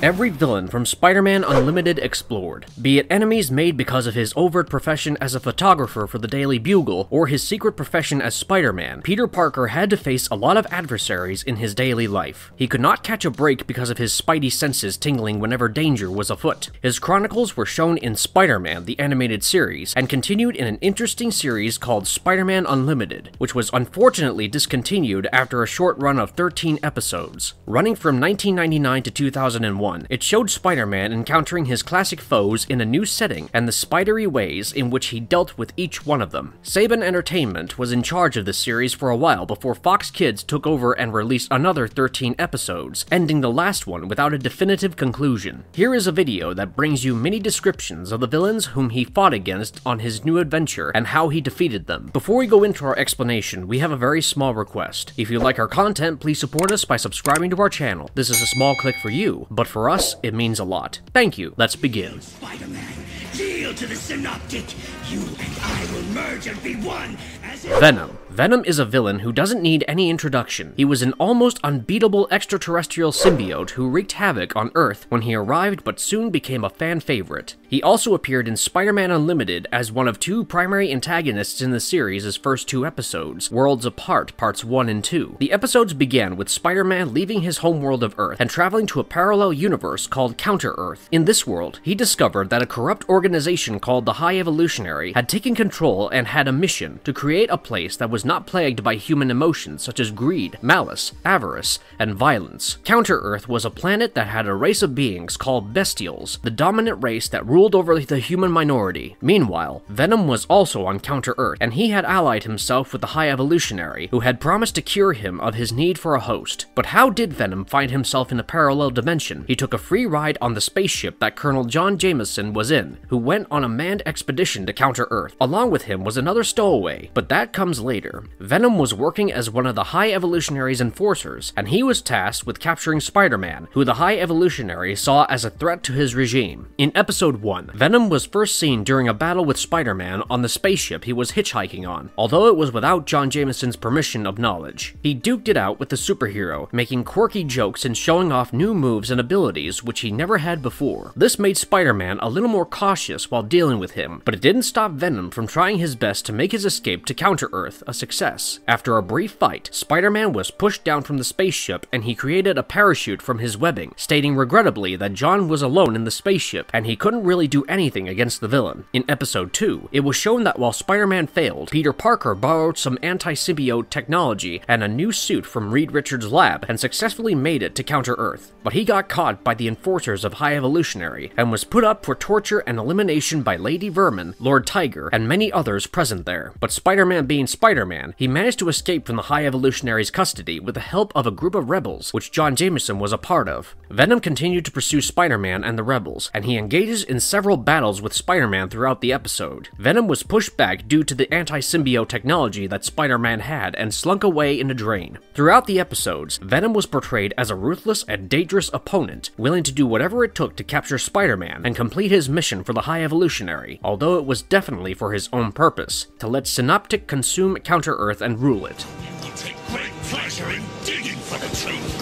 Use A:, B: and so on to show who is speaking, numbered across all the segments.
A: Every villain from Spider-Man Unlimited explored, be it enemies made because of his overt profession as a photographer for the Daily Bugle or his secret profession as Spider-Man, Peter Parker had to face a lot of adversaries in his daily life. He could not catch a break because of his spidey senses tingling whenever danger was afoot. His chronicles were shown in Spider-Man, the animated series, and continued in an interesting series called Spider-Man Unlimited, which was unfortunately discontinued after a short run of 13 episodes. Running from 1999 to 2001, it showed Spider Man encountering his classic foes in a new setting and the spidery ways in which he dealt with each one of them. Saban Entertainment was in charge of the series for a while before Fox Kids took over and released another 13 episodes, ending the last one without a definitive conclusion. Here is a video that brings you many descriptions of the villains whom he fought against on his new adventure and how he defeated them. Before we go into our explanation, we have a very small request. If you like our content, please support us by subscribing to our channel. This is a small click for you, but for for us, it means a lot. Thank you. Let's begin.
B: Spider-Man, to the Synoptic. You and I will merge and be one as
A: Venom. Venom is a villain who doesn't need any introduction. He was an almost unbeatable extraterrestrial symbiote who wreaked havoc on Earth when he arrived but soon became a fan favorite. He also appeared in Spider-Man Unlimited as one of two primary antagonists in the series' first two episodes, Worlds Apart Parts 1 and 2. The episodes began with Spider-Man leaving his homeworld of Earth and traveling to a parallel universe called Counter-Earth. In this world, he discovered that a corrupt organization called the High Evolutionary had taken control and had a mission to create a place that was not plagued by human emotions such as greed, malice, avarice, and violence. Counter Earth was a planet that had a race of beings called Bestials, the dominant race that ruled over the human minority. Meanwhile, Venom was also on Counter Earth, and he had allied himself with the High Evolutionary, who had promised to cure him of his need for a host. But how did Venom find himself in a parallel dimension? He took a free ride on the spaceship that Colonel John Jameson was in, who went on a manned expedition to Counter Earth. Along with him was another stowaway, but that comes later. Venom was working as one of the High Evolutionary's enforcers, and he was tasked with capturing Spider-Man, who the High Evolutionary saw as a threat to his regime. In Episode 1, Venom was first seen during a battle with Spider-Man on the spaceship he was hitchhiking on, although it was without John Jameson's permission of knowledge. He duked it out with the superhero, making quirky jokes and showing off new moves and abilities which he never had before. This made Spider-Man a little more cautious while dealing with him, but it didn't stop Venom from trying his best to make his escape to Counter-Earth a success. After a brief fight, Spider-Man was pushed down from the spaceship and he created a parachute from his webbing, stating regrettably that John was alone in the spaceship and he couldn't really do anything against the villain. In episode 2, it was shown that while Spider-Man failed, Peter Parker borrowed some anti-symbiote technology and a new suit from Reed Richards' lab and successfully made it to Counter-Earth. But he got caught by the enforcers of High Evolutionary and was put up for torture and elimination by Lady Vermin, Lord Tiger, and many others present there. But Spider-Man being Spider-Man, he managed to escape from the High Evolutionary's custody with the help of a group of rebels, which John Jameson was a part of. Venom continued to pursue Spider-Man and the rebels, and he engages in several battles with Spider-Man throughout the episode. Venom was pushed back due to the anti-symbiote technology that Spider-Man had and slunk away in a drain. Throughout the episodes, Venom was portrayed as a ruthless and dangerous opponent, willing to do whatever it took to capture Spider-Man and complete his mission for the High Evolutionary, although it was definitely for his own purpose, to let Synoptic consume Counter-Earth and rule it.
B: will take great pleasure in digging for the truth.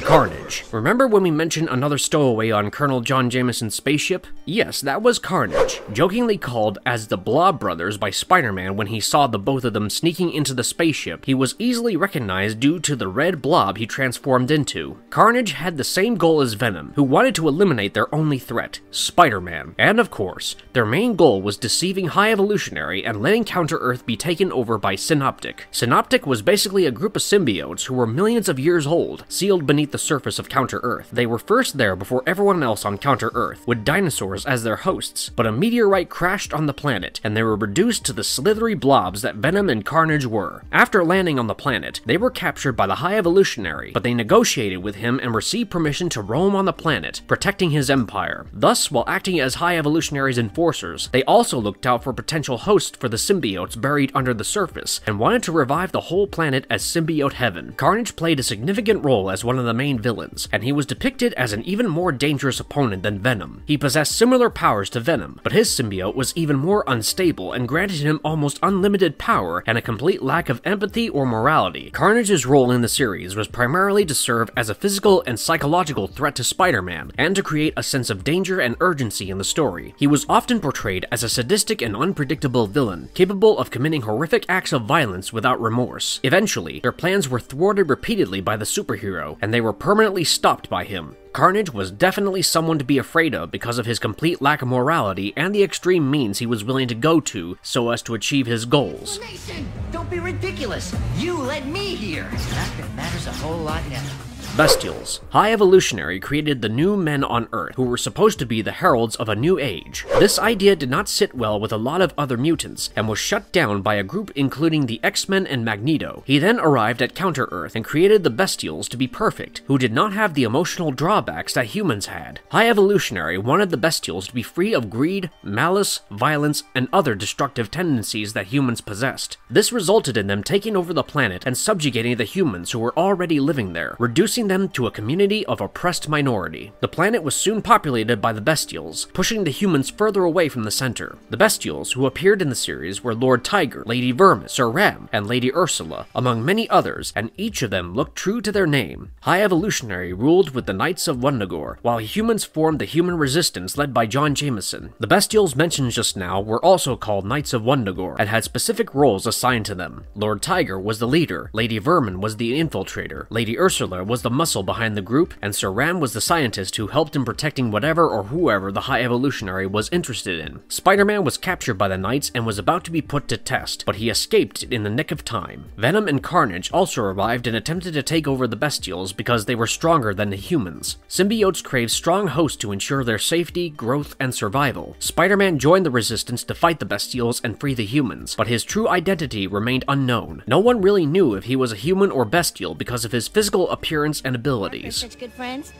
A: Carnage. Remember when we mentioned another stowaway on Colonel John Jameson's spaceship? Yes, that was Carnage, jokingly called as the Blob Brothers by Spider-Man when he saw the both of them sneaking into the spaceship. He was easily recognized due to the red blob he transformed into. Carnage had the same goal as Venom, who wanted to eliminate their only threat, Spider-Man. And of course, their main goal was deceiving High Evolutionary and letting Counter-Earth be taken over by Synoptic. Synoptic was basically a group of symbiotes who were millions of years old, sealed beneath the surface of Counter-Earth. They were first there before everyone else on Counter-Earth, with dinosaurs as their hosts, but a meteorite crashed on the planet, and they were reduced to the slithery blobs that Venom and Carnage were. After landing on the planet, they were captured by the High Evolutionary, but they negotiated with him and received permission to roam on the planet, protecting his empire. Thus, while acting as High Evolutionary's enforcers, they also looked out for potential hosts for the symbiotes buried under the surface, and wanted to revive the whole planet as symbiote heaven. Carnage played a significant role as one of the main villains, and he was depicted as an even more dangerous opponent than Venom. He possessed similar powers to Venom, but his symbiote was even more unstable and granted him almost unlimited power and a complete lack of empathy or morality. Carnage's role in the series was primarily to serve as a physical and psychological threat to Spider-Man, and to create a sense of danger and urgency in the story. He was often portrayed as a sadistic and unpredictable villain, capable of committing horrific acts of violence without remorse. Eventually, their plans were thwarted repeatedly by the superhero, and they were permanently stopped by him. Carnage was definitely someone to be afraid of because of his complete lack of morality and the extreme means he was willing to go to so as to achieve his goals.
C: Mason, don't be ridiculous. You led me here. That matters a whole lot now.
A: Bestials. High Evolutionary created the new men on Earth, who were supposed to be the heralds of a new age. This idea did not sit well with a lot of other mutants, and was shut down by a group including the X-Men and Magneto. He then arrived at Counter-Earth and created the Bestials to be perfect, who did not have the emotional drawbacks that humans had. High Evolutionary wanted the Bestials to be free of greed, malice, violence, and other destructive tendencies that humans possessed. This resulted in them taking over the planet and subjugating the humans who were already living there, reducing them to a community of oppressed minority. The planet was soon populated by the Bestials, pushing the humans further away from the center. The Bestials who appeared in the series were Lord Tiger, Lady Vermin, Sir Ram, and Lady Ursula, among many others, and each of them looked true to their name. High Evolutionary ruled with the Knights of Wundagore, while humans formed the Human Resistance led by John Jameson. The Bestials mentioned just now were also called Knights of Wundagore and had specific roles assigned to them. Lord Tiger was the leader, Lady Vermin was the infiltrator, Lady Ursula was the muscle behind the group, and Sir Ram was the scientist who helped in protecting whatever or whoever the High Evolutionary was interested in. Spider-Man was captured by the Knights and was about to be put to test, but he escaped in the nick of time. Venom and Carnage also arrived and attempted to take over the Bestials because they were stronger than the humans. Symbiotes crave strong hosts to ensure their safety, growth, and survival. Spider-Man joined the Resistance to fight the Bestials and free the humans, but his true identity remained unknown. No one really knew if he was a human or bestial because of his physical appearance and abilities.
D: such good friends.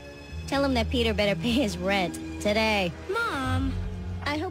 D: Tell him that Peter better pay his rent today.
E: Mom,
D: I hope we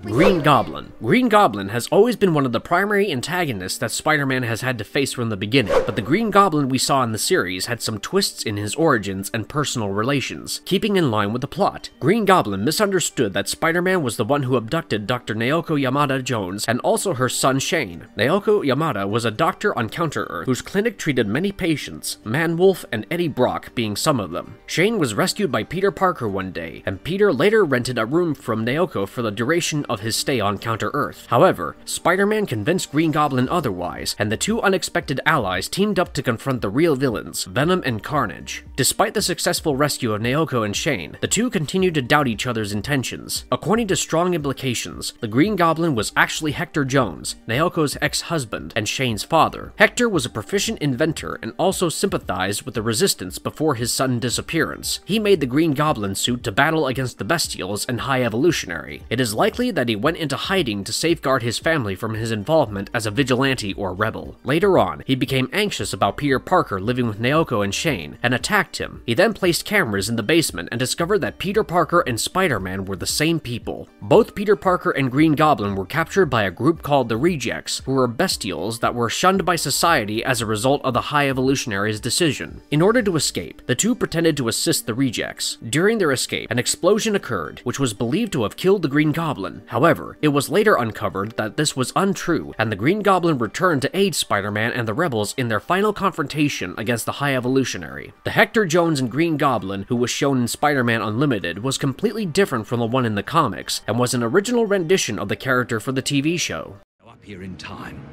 A: Green Goblin. Green Goblin has always been one of the primary antagonists that Spider-Man has had to face from the beginning, but the Green Goblin we saw in the series had some twists in his origins and personal relations, keeping in line with the plot. Green Goblin misunderstood that Spider-Man was the one who abducted Dr. Naoko Yamada Jones and also her son Shane. Naoko Yamada was a doctor on Counter-Earth whose clinic treated many patients, Man-Wolf and Eddie Brock being some of them. Shane was rescued by Peter Parker one day, and Peter later rented a room from Naoko for the duration of his stay on Counter Earth. However, Spider Man convinced Green Goblin otherwise, and the two unexpected allies teamed up to confront the real villains, Venom and Carnage. Despite the successful rescue of Naoko and Shane, the two continued to doubt each other's intentions. According to strong implications, the Green Goblin was actually Hector Jones, Naoko's ex husband, and Shane's father. Hector was a proficient inventor and also sympathized with the Resistance before his sudden disappearance. He made the Green Goblin suit to battle against the Bestials and High Evolutionary. It is likely that he went into hiding to safeguard his family from his involvement as a vigilante or rebel. Later on, he became anxious about Peter Parker living with Naoko and Shane and attacked him. He then placed cameras in the basement and discovered that Peter Parker and Spider-Man were the same people. Both Peter Parker and Green Goblin were captured by a group called the Rejects, who were bestials that were shunned by society as a result of the High Evolutionary's decision. In order to escape, the two pretended to assist the Rejects. During their escape, an explosion occurred, which was believed to have killed the Green Goblin. However, it was later uncovered that this was untrue, and the Green Goblin returned to aid Spider-Man and the rebels in their final confrontation against the High Evolutionary. The Hector Jones and Green Goblin, who was shown in Spider-Man Unlimited, was completely different from the one in the comics, and was an original rendition of the character for the TV show.
B: Up here in time.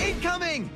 C: Incoming!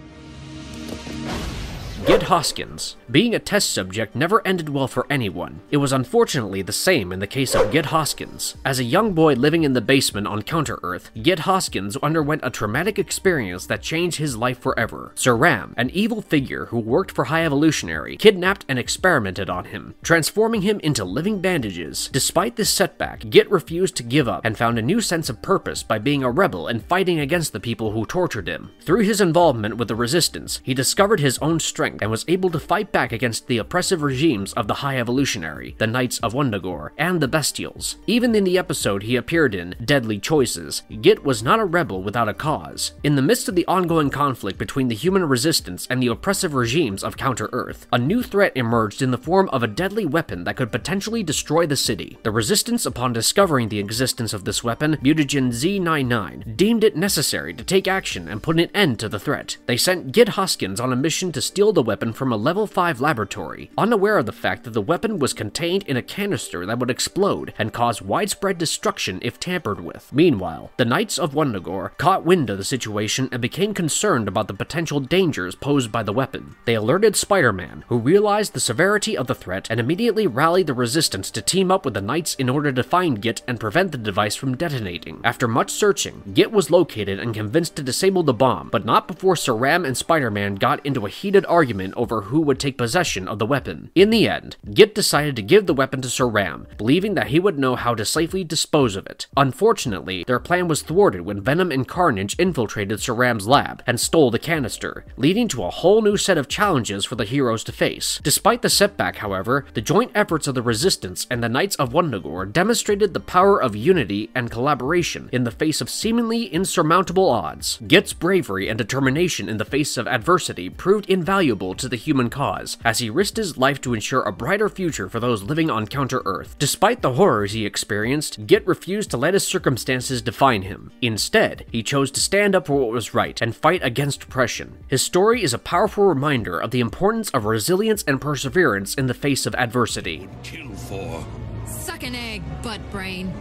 A: Git Hoskins. Being a test subject never ended well for anyone. It was unfortunately the same in the case of Git Hoskins. As a young boy living in the basement on Counter Earth, Git Hoskins underwent a traumatic experience that changed his life forever. Sir Ram, an evil figure who worked for High Evolutionary, kidnapped and experimented on him, transforming him into living bandages. Despite this setback, Git refused to give up and found a new sense of purpose by being a rebel and fighting against the people who tortured him. Through his involvement with the Resistance, he discovered his own strength strength and was able to fight back against the oppressive regimes of the High Evolutionary, the Knights of Wundagore, and the Bestials. Even in the episode he appeared in, Deadly Choices, Git was not a rebel without a cause. In the midst of the ongoing conflict between the human resistance and the oppressive regimes of Counter Earth, a new threat emerged in the form of a deadly weapon that could potentially destroy the city. The resistance, upon discovering the existence of this weapon, mutagen Z99, deemed it necessary to take action and put an end to the threat. They sent Git Hoskins on a mission to steal the weapon from a level 5 laboratory, unaware of the fact that the weapon was contained in a canister that would explode and cause widespread destruction if tampered with. Meanwhile, the Knights of Wundagore caught wind of the situation and became concerned about the potential dangers posed by the weapon. They alerted Spider-Man, who realized the severity of the threat and immediately rallied the resistance to team up with the Knights in order to find Git and prevent the device from detonating. After much searching, Git was located and convinced to disable the bomb, but not before Sir Ram and Spider-Man got into a heated argument over who would take possession of the weapon. In the end, Git decided to give the weapon to Sir Ram, believing that he would know how to safely dispose of it. Unfortunately, their plan was thwarted when Venom and Carnage infiltrated Sir Ram's lab and stole the canister, leading to a whole new set of challenges for the heroes to face. Despite the setback, however, the joint efforts of the Resistance and the Knights of Wundagore demonstrated the power of unity and collaboration in the face of seemingly insurmountable odds. Git's bravery and determination in the face of adversity proved invaluable to the human cause, as he risked his life to ensure a brighter future for those living on Counter Earth. Despite the horrors he experienced, Git refused to let his circumstances define him. Instead, he chose to stand up for what was right and fight against oppression. His story is a powerful reminder of the importance of resilience and perseverance in the face of adversity.
B: Kill for.
E: Suck an egg, butt brain.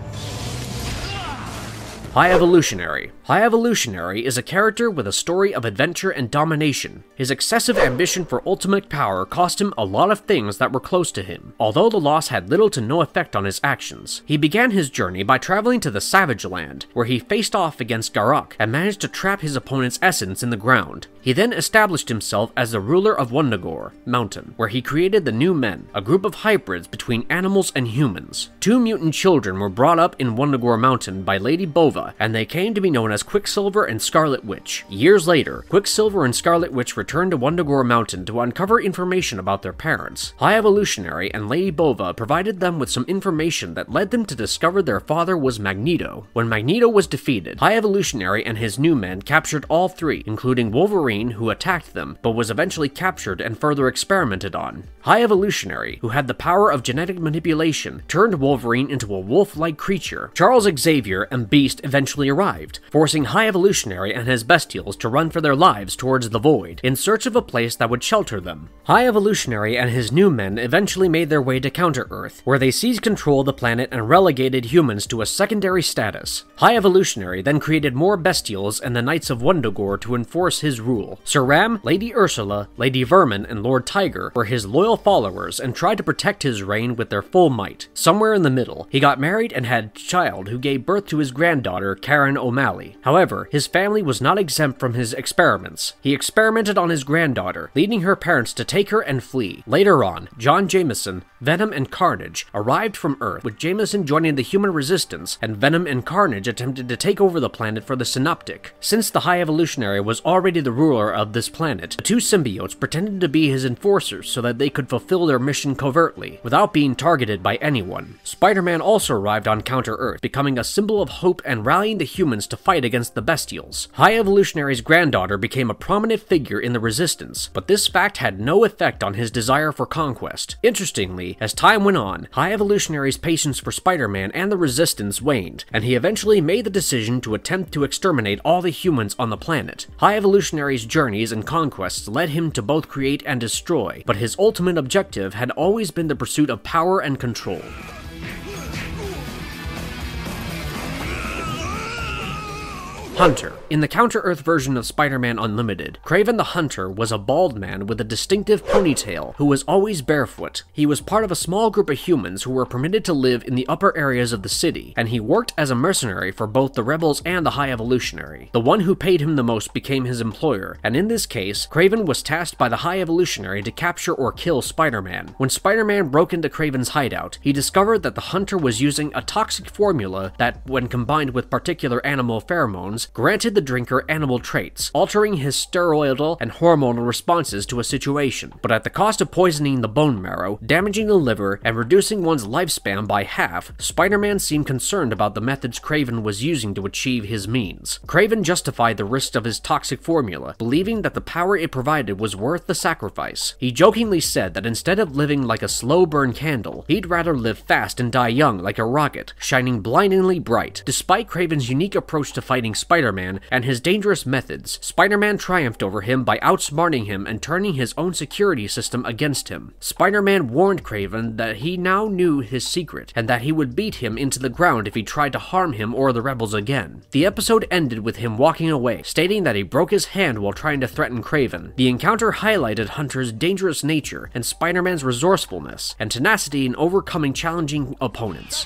A: High Evolutionary. High Evolutionary is a character with a story of adventure and domination. His excessive ambition for ultimate power cost him a lot of things that were close to him, although the loss had little to no effect on his actions. He began his journey by traveling to the Savage Land, where he faced off against Garokk and managed to trap his opponent's essence in the ground. He then established himself as the ruler of Wundagore Mountain, where he created the New Men, a group of hybrids between animals and humans. Two mutant children were brought up in Wundagore Mountain by Lady Bova, and they came to be known as Quicksilver and Scarlet Witch. Years later, Quicksilver and Scarlet Witch returned to Wundagore Mountain to uncover information about their parents. High Evolutionary and Lady Bova provided them with some information that led them to discover their father was Magneto. When Magneto was defeated, High Evolutionary and his new men captured all three, including Wolverine, who attacked them, but was eventually captured and further experimented on. High Evolutionary, who had the power of genetic manipulation, turned Wolverine into a wolf-like creature. Charles Xavier and Beast eventually arrived, forcing High Evolutionary and his Bestials to run for their lives towards the Void, in search of a place that would shelter them. High Evolutionary and his new men eventually made their way to Counter-Earth, where they seized control of the planet and relegated humans to a secondary status. High Evolutionary then created more Bestials and the Knights of Wundagore to enforce his rule. Sir Ram, Lady Ursula, Lady Vermin, and Lord Tiger were his loyal followers and tried to protect his reign with their full might. Somewhere in the middle, he got married and had a child who gave birth to his granddaughter, Karen O'Malley. However, his family was not exempt from his experiments. He experimented on his granddaughter, leading her parents to take her and flee. Later on, John Jameson, Venom, and Carnage arrived from Earth, with Jameson joining the human resistance, and Venom and Carnage attempted to take over the planet for the Synoptic. Since the High Evolutionary was already the ruler of this planet, the two symbiotes pretended to be his enforcers so that they could fulfill their mission covertly, without being targeted by anyone. Spider-Man also arrived on Counter-Earth, becoming a symbol of hope and rallying the humans to fight against the Bestials. High Evolutionary's granddaughter became a prominent figure in the Resistance, but this fact had no effect on his desire for conquest. Interestingly, as time went on, High Evolutionary's patience for Spider-Man and the Resistance waned, and he eventually made the decision to attempt to exterminate all the humans on the planet. High Evolutionary's journeys and conquests led him to both create and destroy, but his ultimate objective had always been the pursuit of power and control. Hunter. In the Counter Earth version of Spider Man Unlimited, Kraven the Hunter was a bald man with a distinctive ponytail who was always barefoot. He was part of a small group of humans who were permitted to live in the upper areas of the city, and he worked as a mercenary for both the rebels and the High Evolutionary. The one who paid him the most became his employer, and in this case, Kraven was tasked by the High Evolutionary to capture or kill Spider Man. When Spider Man broke into Kraven's hideout, he discovered that the Hunter was using a toxic formula that, when combined with particular animal pheromones, granted the drinker animal traits, altering his steroidal and hormonal responses to a situation, but at the cost of poisoning the bone marrow, damaging the liver, and reducing one's lifespan by half, Spider-Man seemed concerned about the methods Kraven was using to achieve his means. Kraven justified the risks of his toxic formula, believing that the power it provided was worth the sacrifice. He jokingly said that instead of living like a slow burn candle, he'd rather live fast and die young like a rocket, shining blindingly bright. Despite Kraven's unique approach to fighting Spider-Man and his dangerous methods, Spider-Man triumphed over him by outsmarting him and turning his own security system against him. Spider-Man warned Kraven that he now knew his secret, and that he would beat him into the ground if he tried to harm him or the rebels again. The episode ended with him walking away, stating that he broke his hand while trying to threaten Kraven. The encounter highlighted Hunter's dangerous nature and Spider-Man's resourcefulness and tenacity in overcoming challenging opponents.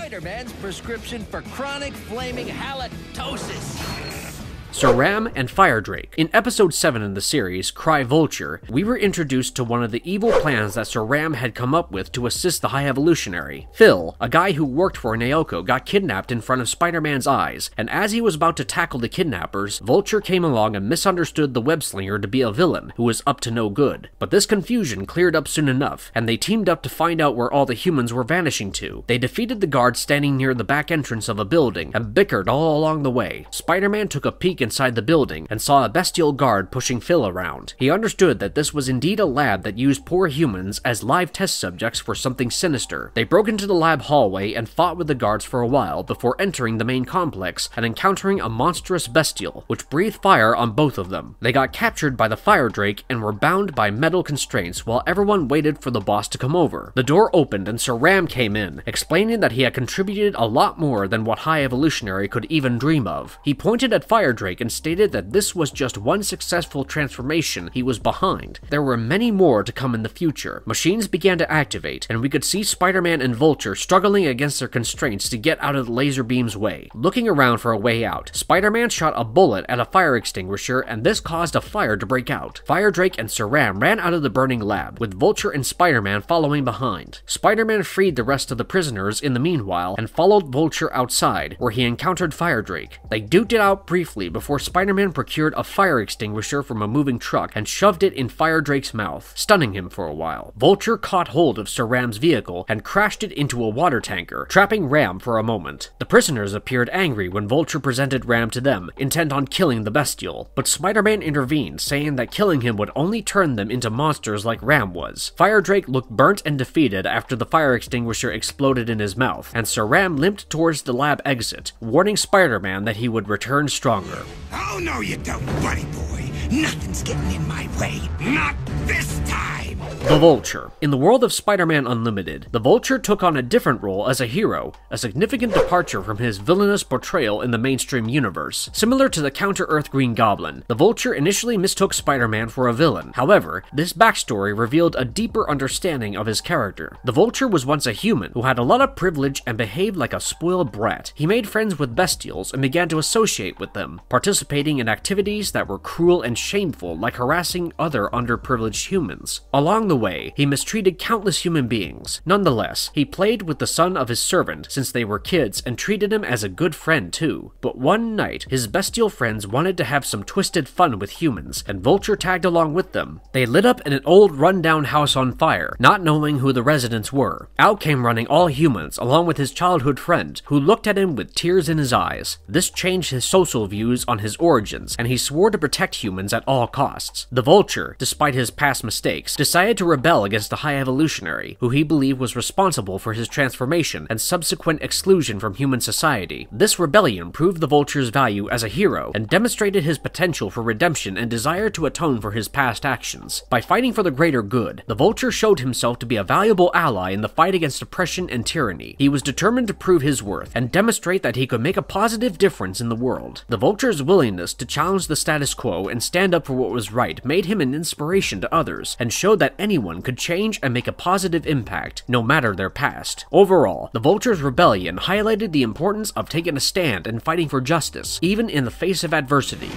F: Dr. Spider-Man's prescription for chronic flaming halitosis.
A: Sir Ram and Fire Drake. In episode 7 in the series, Cry Vulture, we were introduced to one of the evil plans that Sir Ram had come up with to assist the High Evolutionary. Phil, a guy who worked for Naoko, got kidnapped in front of Spider-Man's eyes, and as he was about to tackle the kidnappers, Vulture came along and misunderstood the web-slinger to be a villain who was up to no good. But this confusion cleared up soon enough, and they teamed up to find out where all the humans were vanishing to. They defeated the guards standing near the back entrance of a building, and bickered all along the way. Spider-Man took a peek inside the building and saw a bestial guard pushing Phil around. He understood that this was indeed a lab that used poor humans as live test subjects for something sinister. They broke into the lab hallway and fought with the guards for a while before entering the main complex and encountering a monstrous bestial, which breathed fire on both of them. They got captured by the Fire Drake and were bound by metal constraints while everyone waited for the boss to come over. The door opened and Sir Ram came in, explaining that he had contributed a lot more than what High Evolutionary could even dream of. He pointed at Fire Drake and stated that this was just one successful transformation he was behind. There were many more to come in the future. Machines began to activate, and we could see Spider-Man and Vulture struggling against their constraints to get out of the laser beam's way. Looking around for a way out, Spider-Man shot a bullet at a fire extinguisher, and this caused a fire to break out. Fire Drake and Sir Ram ran out of the burning lab, with Vulture and Spider-Man following behind. Spider-Man freed the rest of the prisoners in the meanwhile and followed Vulture outside, where he encountered Fire Drake. They duked it out briefly before Spider-Man procured a fire extinguisher from a moving truck and shoved it in Fire Drake's mouth, stunning him for a while. Vulture caught hold of Sir Ram's vehicle and crashed it into a water tanker, trapping Ram for a moment. The prisoners appeared angry when Vulture presented Ram to them, intent on killing the bestial, but Spider-Man intervened, saying that killing him would only turn them into monsters like Ram was. Fire Drake looked burnt and defeated after the fire extinguisher exploded in his mouth, and Sir Ram limped towards the lab exit, warning Spider-Man that he would return stronger.
B: Oh, no, you don't, buddy boy. Nothing's getting in my way. Not this time.
A: The Vulture. In the world of Spider-Man Unlimited, the Vulture took on a different role as a hero, a significant departure from his villainous portrayal in the mainstream universe. Similar to the Counter-Earth Green Goblin, the Vulture initially mistook Spider-Man for a villain. However, this backstory revealed a deeper understanding of his character. The Vulture was once a human who had a lot of privilege and behaved like a spoiled brat. He made friends with bestials and began to associate with them, participating in activities that were cruel and shameful like harassing other underprivileged humans. Along the way, he mistreated countless human beings. Nonetheless, he played with the son of his servant since they were kids and treated him as a good friend too. But one night, his bestial friends wanted to have some twisted fun with humans, and Vulture tagged along with them. They lit up in an old rundown house on fire, not knowing who the residents were. Out came running all humans, along with his childhood friend, who looked at him with tears in his eyes. This changed his social views on his origins, and he swore to protect humans at all costs. The Vulture, despite his past mistakes, decided to rebel against the High Evolutionary, who he believed was responsible for his transformation and subsequent exclusion from human society. This rebellion proved the Vulture's value as a hero and demonstrated his potential for redemption and desire to atone for his past actions. By fighting for the greater good, the Vulture showed himself to be a valuable ally in the fight against oppression and tyranny. He was determined to prove his worth and demonstrate that he could make a positive difference in the world. The Vulture's willingness to challenge the status quo and stand up for what was right made him an inspiration to others and showed that anyone could change and make a positive impact, no matter their past. Overall, the Vulture's rebellion highlighted the importance of taking a stand and fighting for justice, even in the face of adversity.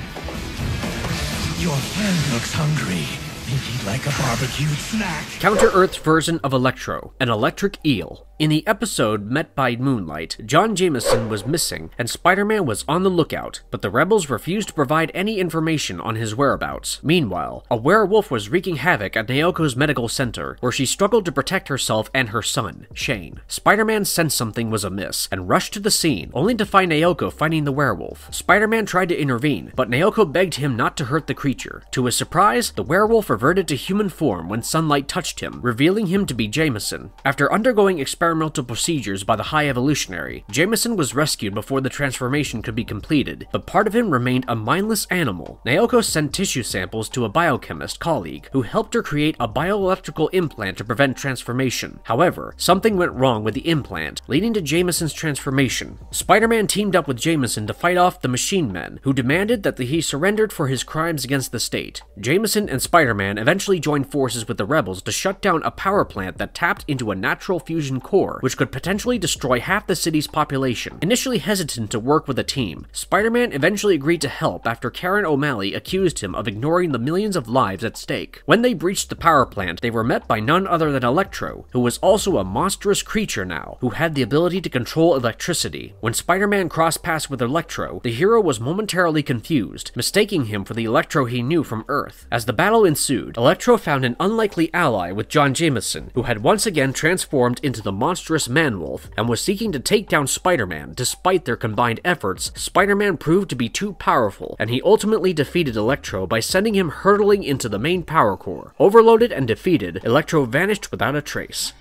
B: Your friend looks hungry. Think he'd like a barbecued snack?
A: Counter Earth's version of Electro, an electric eel. In the episode Met by Moonlight, John Jameson was missing and Spider Man was on the lookout, but the rebels refused to provide any information on his whereabouts. Meanwhile, a werewolf was wreaking havoc at Naoko's medical center, where she struggled to protect herself and her son, Shane. Spider Man sensed something was amiss and rushed to the scene, only to find Naoko fighting the werewolf. Spider Man tried to intervene, but Naoko begged him not to hurt the creature. To his surprise, the werewolf reverted to human form when sunlight touched him, revealing him to be Jameson. After undergoing experimental procedures by the High Evolutionary, Jameson was rescued before the transformation could be completed, but part of him remained a mindless animal. Naoko sent tissue samples to a biochemist colleague who helped her create a bioelectrical implant to prevent transformation. However, something went wrong with the implant, leading to Jameson's transformation. Spider-Man teamed up with Jameson to fight off the Machine Men, who demanded that he surrendered for his crimes against the state. Jameson and Spider-Man eventually joined forces with the rebels to shut down a power plant that tapped into a natural fusion core, which could potentially destroy half the city's population. Initially hesitant to work with the team, Spider-Man eventually agreed to help after Karen O'Malley accused him of ignoring the millions of lives at stake. When they breached the power plant, they were met by none other than Electro, who was also a monstrous creature now, who had the ability to control electricity. When Spider-Man crossed paths with Electro, the hero was momentarily confused, mistaking him for the Electro he knew from Earth. As the battle ensued, Electro found an unlikely ally with John Jameson, who had once again transformed into the monstrous Man-Wolf and was seeking to take down Spider-Man. Despite their combined efforts, Spider-Man proved to be too powerful, and he ultimately defeated Electro by sending him hurtling into the main power core. Overloaded and defeated, Electro vanished without a trace.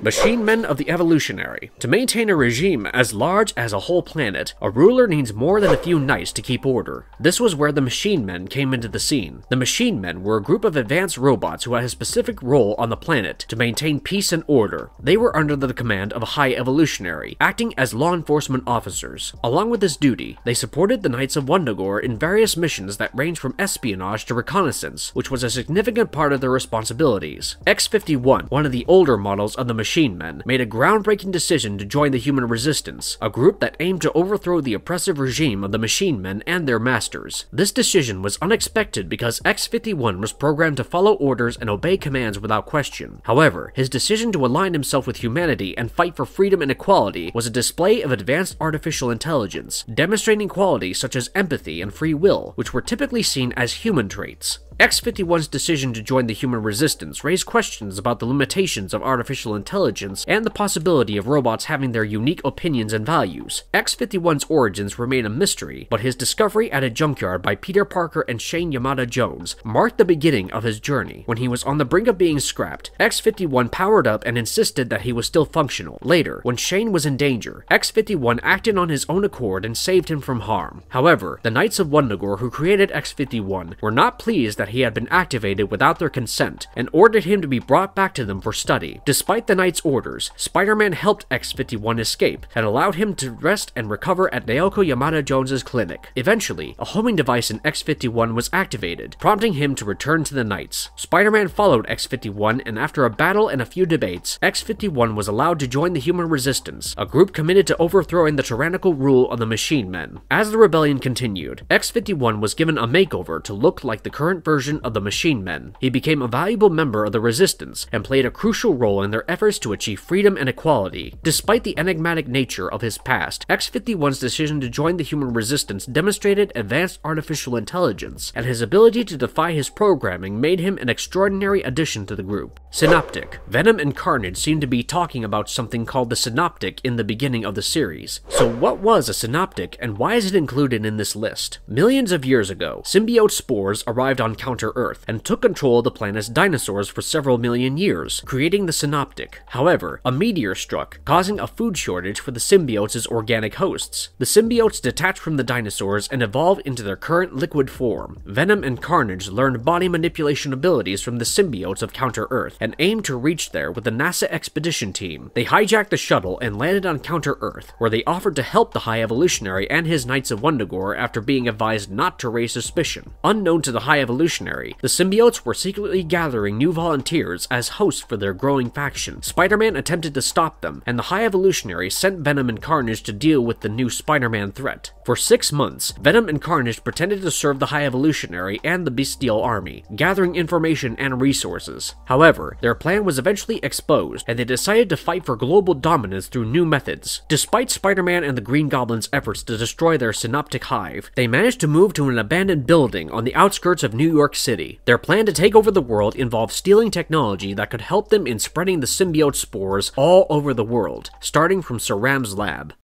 A: Machine Men of the Evolutionary. To maintain a regime as large as a whole planet, a ruler needs more than a few knights to keep order. This was where the Machine Men came into the scene. The Machine Men were a group of advanced robots who had a specific role on the planet to maintain peace and order. They were under the command of a High Evolutionary, acting as law enforcement officers. Along with this duty, they supported the Knights of Wundagore in various missions that ranged from espionage to reconnaissance, which was a significant part of their responsibilities. X-51, one of the older models of the Machine Machine Men, made a groundbreaking decision to join the Human Resistance, a group that aimed to overthrow the oppressive regime of the Machine Men and their masters. This decision was unexpected because X-51 was programmed to follow orders and obey commands without question. However, his decision to align himself with humanity and fight for freedom and equality was a display of advanced artificial intelligence, demonstrating qualities such as empathy and free will, which were typically seen as human traits. X-51's decision to join the human resistance raised questions about the limitations of artificial intelligence and the possibility of robots having their unique opinions and values. X-51's origins remain a mystery, but his discovery at a junkyard by Peter Parker and Shane Yamada Jones marked the beginning of his journey. When he was on the brink of being scrapped, X-51 powered up and insisted that he was still functional. Later, when Shane was in danger, X-51 acted on his own accord and saved him from harm. However, the Knights of Wundagore who created X-51 were not pleased that he had been activated without their consent and ordered him to be brought back to them for study. Despite the Knight's orders, Spider-Man helped X-51 escape and allowed him to rest and recover at Naoko Yamada Jones's clinic. Eventually, a homing device in X-51 was activated, prompting him to return to the Knights. Spider-Man followed X-51 and after a battle and a few debates, X-51 was allowed to join the Human Resistance, a group committed to overthrowing the tyrannical rule of the Machine Men. As the rebellion continued, X-51 was given a makeover to look like the current version version of the Machine Men. He became a valuable member of the Resistance and played a crucial role in their efforts to achieve freedom and equality. Despite the enigmatic nature of his past, X-51's decision to join the Human Resistance demonstrated advanced artificial intelligence, and his ability to defy his programming made him an extraordinary addition to the group. Synoptic. Venom and Carnage seem to be talking about something called the Synoptic in the beginning of the series. So what was a Synoptic and why is it included in this list? Millions of years ago, symbiote spores arrived on Counter Earth and took control of the planet's dinosaurs for several million years, creating the Synoptic. However, a meteor struck, causing a food shortage for the symbiotes' organic hosts. The symbiotes detached from the dinosaurs and evolved into their current liquid form. Venom and Carnage learned body manipulation abilities from the symbiotes of Counter Earth and aimed to reach there with the NASA expedition team. They hijacked the shuttle and landed on Counter Earth, where they offered to help the High Evolutionary and his Knights of Wundagore after being advised not to raise suspicion. Unknown to the High Evolutionary, Evolutionary. The symbiotes were secretly gathering new volunteers as hosts for their growing faction. Spider-Man attempted to stop them, and the High Evolutionary sent Venom and Carnage to deal with the new Spider-Man threat. For six months, Venom and Carnage pretended to serve the High Evolutionary and the Bestial Army, gathering information and resources. However, their plan was eventually exposed, and they decided to fight for global dominance through new methods. Despite Spider-Man and the Green Goblin's efforts to destroy their synoptic hive, they managed to move to an abandoned building on the outskirts of New York City. Their plan to take over the world involved stealing technology that could help them in spreading the symbiote spores all over the world, starting from Sir Ram's lab.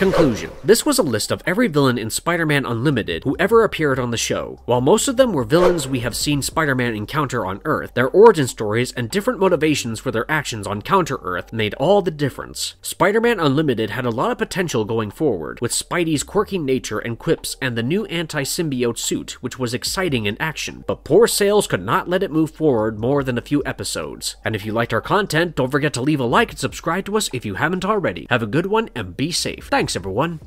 A: Conclusion This was a list of every villain in Spider Man Unlimited who ever appeared on the show. While most of them were villains we have seen Spider Man encounter on Earth, their origin stories and different motivations for their actions on Counter Earth made all the difference. Spider Man Unlimited had a lot of potential going forward, with Spidey's quirky nature and quips and the new anti symbiote suit, which was exciting in action, but poor sales could not let it move forward more than a few episodes. And if you liked our content, don't forget to leave a like and subscribe to us if you haven't already. Have a good one and be safe. Thanks, everyone.